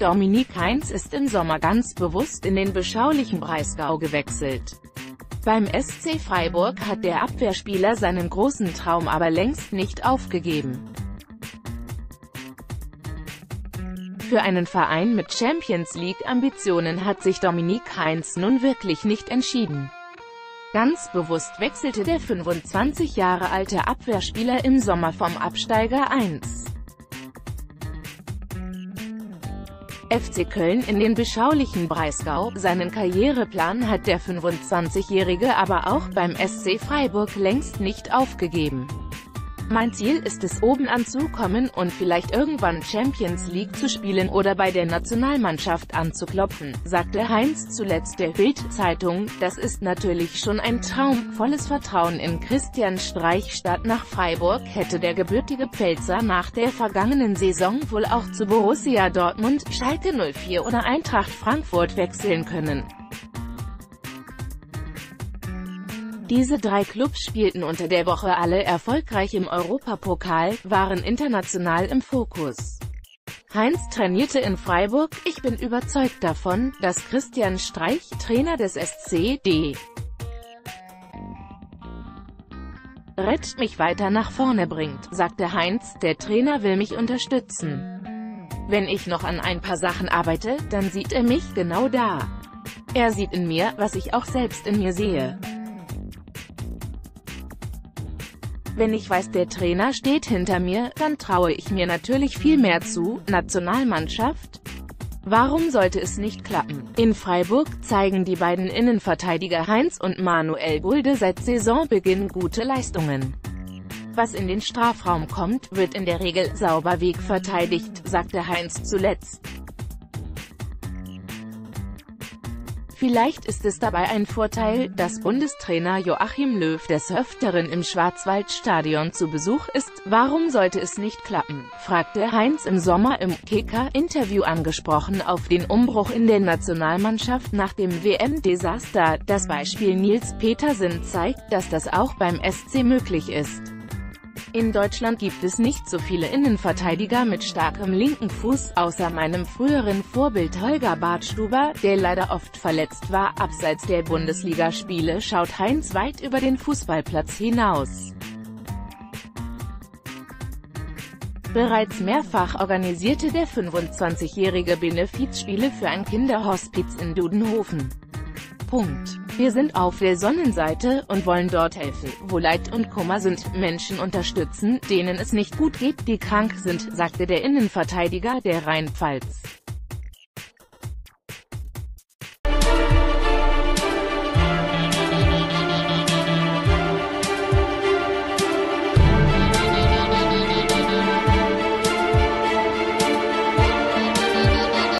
Dominik Heinz ist im Sommer ganz bewusst in den beschaulichen Breisgau gewechselt. Beim SC Freiburg hat der Abwehrspieler seinen großen Traum aber längst nicht aufgegeben. Für einen Verein mit Champions League-Ambitionen hat sich Dominik Heinz nun wirklich nicht entschieden. Ganz bewusst wechselte der 25 Jahre alte Abwehrspieler im Sommer vom Absteiger 1. FC Köln in den beschaulichen Breisgau. Seinen Karriereplan hat der 25-Jährige aber auch beim SC Freiburg längst nicht aufgegeben. Mein Ziel ist es oben anzukommen und vielleicht irgendwann Champions League zu spielen oder bei der Nationalmannschaft anzuklopfen, sagte Heinz zuletzt der Bild-Zeitung. Das ist natürlich schon ein Traum. Volles Vertrauen in Christian Streich statt nach Freiburg hätte der gebürtige Pfälzer nach der vergangenen Saison wohl auch zu Borussia Dortmund, Schalke 04 oder Eintracht Frankfurt wechseln können. Diese drei Clubs spielten unter der Woche alle erfolgreich im Europapokal, waren international im Fokus. Heinz trainierte in Freiburg, ich bin überzeugt davon, dass Christian Streich, Trainer des SC, D. Rett mich weiter nach vorne bringt, sagte Heinz, der Trainer will mich unterstützen. Wenn ich noch an ein paar Sachen arbeite, dann sieht er mich genau da. Er sieht in mir, was ich auch selbst in mir sehe. Wenn ich weiß, der Trainer steht hinter mir, dann traue ich mir natürlich viel mehr zu. Nationalmannschaft? Warum sollte es nicht klappen? In Freiburg zeigen die beiden Innenverteidiger Heinz und Manuel Bulde seit Saisonbeginn gute Leistungen. Was in den Strafraum kommt, wird in der Regel sauber wegverteidigt, sagte Heinz zuletzt. Vielleicht ist es dabei ein Vorteil, dass Bundestrainer Joachim Löw des Öfteren im Schwarzwaldstadion zu Besuch ist. Warum sollte es nicht klappen? fragte Heinz im Sommer im Kicker-Interview angesprochen auf den Umbruch in der Nationalmannschaft nach dem WM-Desaster. Das Beispiel Nils Petersen zeigt, dass das auch beim SC möglich ist. In Deutschland gibt es nicht so viele Innenverteidiger mit starkem linken Fuß, außer meinem früheren Vorbild Holger Bartstuber, der leider oft verletzt war. Abseits der Bundesligaspiele schaut Heinz weit über den Fußballplatz hinaus. Bereits mehrfach organisierte der 25-jährige Benefizspiele für ein Kinderhospiz in Dudenhofen. Punkt. Wir sind auf der Sonnenseite und wollen dort helfen, wo Leid und Kummer sind, Menschen unterstützen, denen es nicht gut geht, die krank sind, sagte der Innenverteidiger der Rheinpfalz.